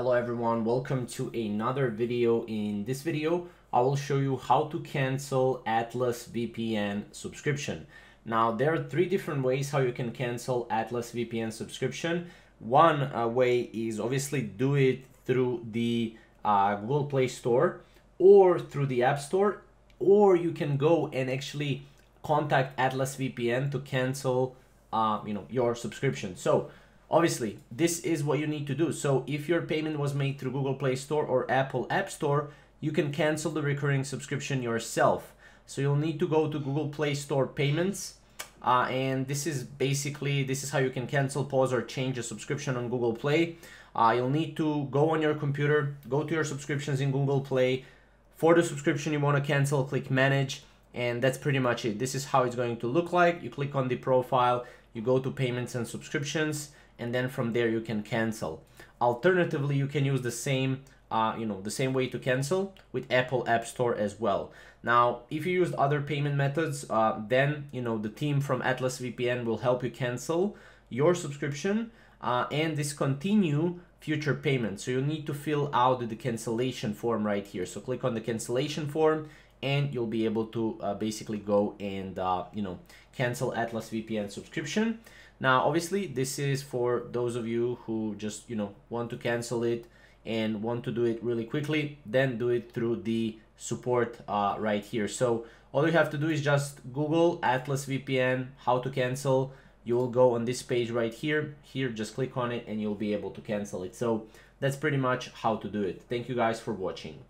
Hello everyone, welcome to another video. In this video, I will show you how to cancel Atlas VPN subscription. Now, there are three different ways how you can cancel Atlas VPN subscription. One uh, way is obviously do it through the uh, Google Play Store or through the App Store, or you can go and actually contact Atlas VPN to cancel uh, you know, your subscription. So Obviously, this is what you need to do. So if your payment was made through Google Play Store or Apple App Store, you can cancel the recurring subscription yourself. So you'll need to go to Google Play Store payments. Uh, and this is basically, this is how you can cancel, pause, or change a subscription on Google Play. Uh, you'll need to go on your computer, go to your subscriptions in Google Play. For the subscription you want to cancel, click manage. And that's pretty much it. This is how it's going to look like. You click on the profile, you go to payments and subscriptions and then from there you can cancel. Alternatively, you can use the same uh, you know, the same way to cancel with Apple App Store as well. Now, if you used other payment methods, uh, then, you know, the team from Atlas VPN will help you cancel your subscription uh, and discontinue future payments. So you need to fill out the cancellation form right here. So click on the cancellation form and you'll be able to uh, basically go and, uh, you know, cancel Atlas VPN subscription. Now, obviously, this is for those of you who just, you know, want to cancel it and want to do it really quickly, then do it through the support uh, right here. So all you have to do is just Google Atlas VPN, how to cancel. You will go on this page right here. Here, just click on it and you'll be able to cancel it. So that's pretty much how to do it. Thank you guys for watching.